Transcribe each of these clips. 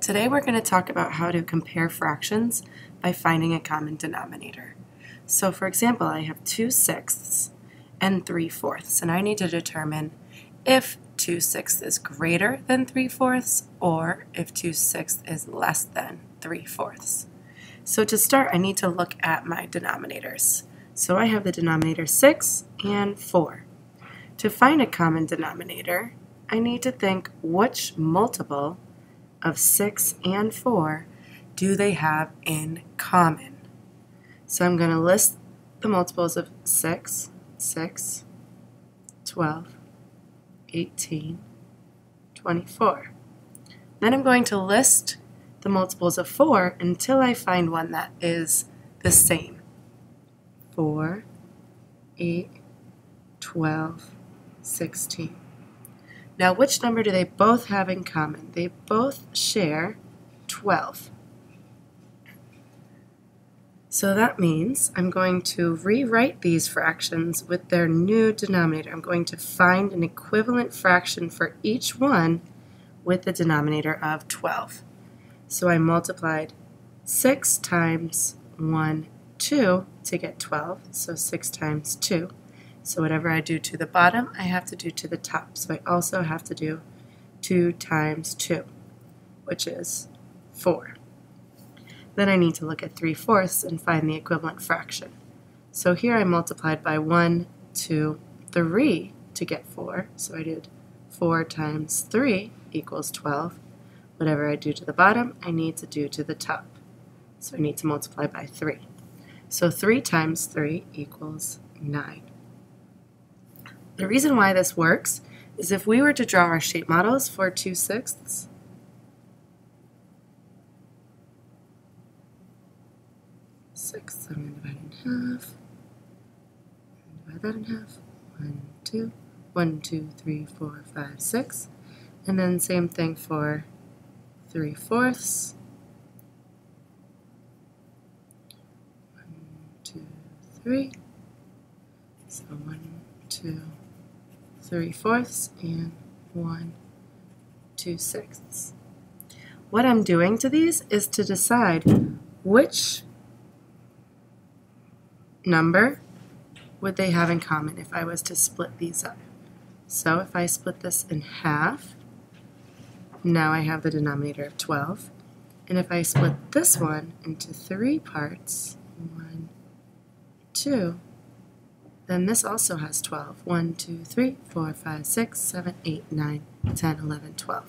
Today we're going to talk about how to compare fractions by finding a common denominator. So for example, I have 2 sixths and 3 fourths, and I need to determine if 2 sixths is greater than 3 fourths or if 2 sixths is less than 3 fourths. So to start, I need to look at my denominators. So I have the denominator 6 and 4. To find a common denominator, I need to think which multiple of 6 and 4 do they have in common? So I'm going to list the multiples of 6, 6, 12, 18, 24. Then I'm going to list the multiples of 4 until I find one that is the same. 4, 8, 12, 16. Now, which number do they both have in common? They both share 12. So that means I'm going to rewrite these fractions with their new denominator. I'm going to find an equivalent fraction for each one with the denominator of 12. So I multiplied 6 times 1, 2 to get 12, so 6 times 2. So whatever I do to the bottom, I have to do to the top. So I also have to do 2 times 2, which is 4. Then I need to look at 3 fourths and find the equivalent fraction. So here I multiplied by 1, 2, 3 to get 4. So I did 4 times 3 equals 12. Whatever I do to the bottom, I need to do to the top. So I need to multiply by 3. So 3 times 3 equals 9. The reason why this works is if we were to draw our shape models for 2 sixths, six, so I'm going to divide in half, divide that in half, one, two, one, two, three, four, five, six, and then same thing for 3 fourths, one, two, three, so one, two, 3 fourths, and 1 2 sixths. What I'm doing to these is to decide which number would they have in common if I was to split these up. So if I split this in half, now I have the denominator of 12. And if I split this one into three parts, one, two, then this also has 12. 1, 2, 3, 4, 5, 6, 7, 8, 9, 10, 11, 12.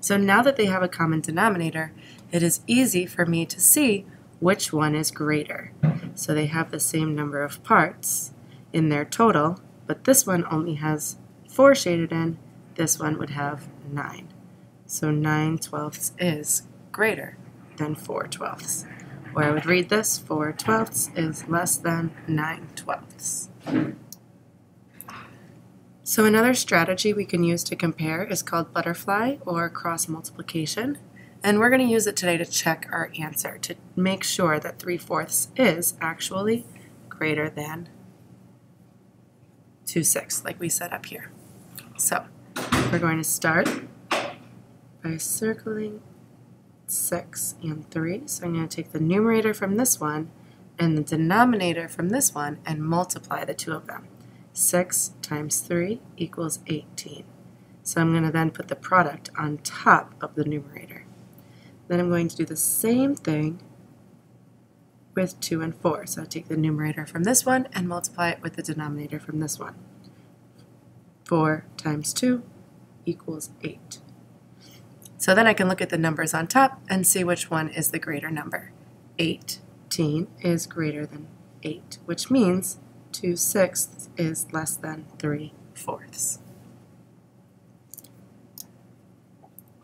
So now that they have a common denominator, it is easy for me to see which one is greater. So they have the same number of parts in their total, but this one only has 4 shaded in, this one would have 9. So 9 twelfths is greater than 4 twelfths. Or I would read this, 4 twelfths is less than 9 twelfths. So another strategy we can use to compare is called butterfly or cross multiplication. And we're going to use it today to check our answer, to make sure that 3 fourths is actually greater than 2 sixths, like we set up here. So we're going to start by circling 6 and 3. So I'm going to take the numerator from this one and the denominator from this one and multiply the two of them. 6 times 3 equals 18. So I'm going to then put the product on top of the numerator. Then I'm going to do the same thing with 2 and 4. So I take the numerator from this one and multiply it with the denominator from this one. 4 times 2 equals 8. So then I can look at the numbers on top and see which one is the greater number. 18 is greater than 8, which means 2 sixths is less than 3 fourths.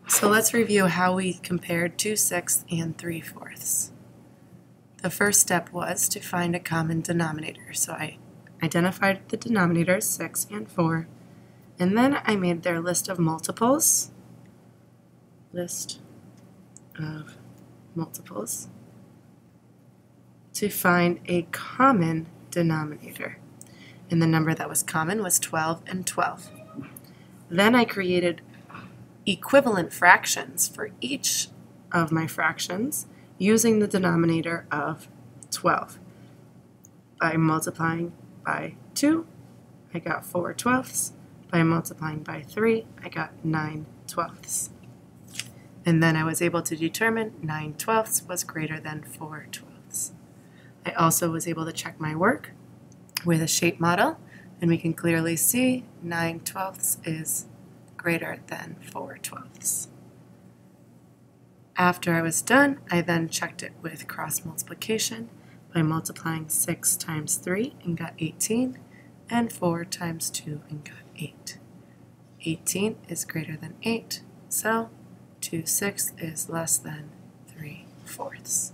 So let's review how we compared 2 sixths and 3 fourths. The first step was to find a common denominator. So I identified the denominators, 6 and 4, and then I made their list of multiples list of multiples to find a common denominator. And the number that was common was 12 and 12. Then I created equivalent fractions for each of my fractions using the denominator of 12. By multiplying by 2, I got 4 twelfths. By multiplying by 3, I got 9 twelfths. And then I was able to determine 9 twelfths was greater than 4 twelfths. I also was able to check my work with a shape model, and we can clearly see 9 twelfths is greater than 4 twelfths. After I was done, I then checked it with cross multiplication by multiplying 6 times 3 and got 18, and 4 times 2 and got 8. 18 is greater than 8, so 2 sixths is less than 3 fourths.